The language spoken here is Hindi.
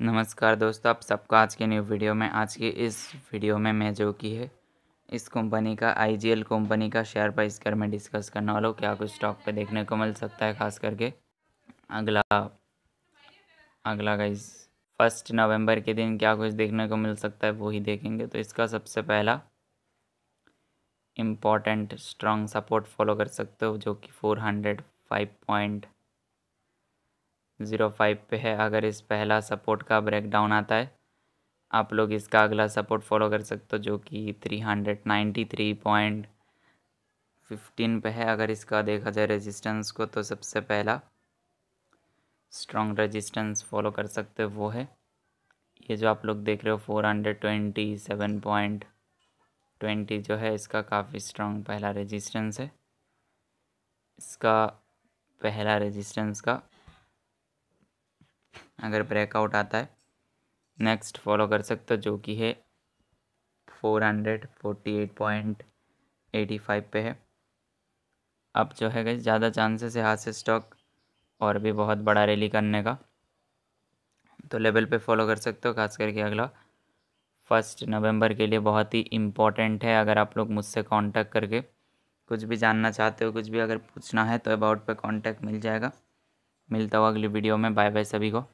नमस्कार दोस्तों, आप सबका आज के न्यू वीडियो में, आज की इस वीडियो में मैं जो की है, इस कंपनी का आईजीएल कंपनी का शेयर प्राइस कर मैं डिस्कस करने वाला हूँ। क्या कुछ स्टॉक पे देखने को मिल सकता है खास करके? अगला अगला गाइज़ फ़र्स्ट नवंबर के दिन क्या कुछ देखने को मिल सकता है, वो ही देखेंगे। तो इसका सबसे पहला इंपॉर्टेंट स्ट्रॉन्ग सपोर्ट फॉलो कर सकते हो, जो कि four hundred five point zero five पे है। अगर इस पहला सपोर्ट का ब्रेक डाउन आता है, आप लोग इसका अगला सपोर्ट फॉलो कर सकते हो, जो कि three hundred ninety three point fifteen पे है। अगर इसका देखा जाए रेजिस्टेंस को तो सबसे पहला स्ट्रॉन्ग रेजिस्टेंस फॉलो कर सकते हो, वो है। ये जो आप लोग देख रहे हो four hundred twenty seven point twenty जो है, इसका काफ़ी स्ट्रॉन्ग पहला रेजिस्टेंस है। इसका पहला रेजिस्टेंस का अगर ब्रेकआउट आता है नेक्स्ट फॉलो कर सकते हो, जो कि है four hundred forty eight point eighty five पे है। अब जो है गई ज़्यादा चांसेस है हाथ से स्टॉक और भी बहुत बड़ा रैली करने का। तो लेवल पे फॉलो कर सकते हो, खास करके अगला। फ़र्स्ट नवंबर के लिए बहुत ही इम्पोर्टेंट है, अगर आप लोग मुझसे कांटेक्ट करके कुछ भी जानना चाहते हो, कुछ भी अगर पूछना है तो अबाउट पे कांटेक्ट मिल जाएगा। मिलता हुआ अगली वीडियो में। बाय बाय सभी को।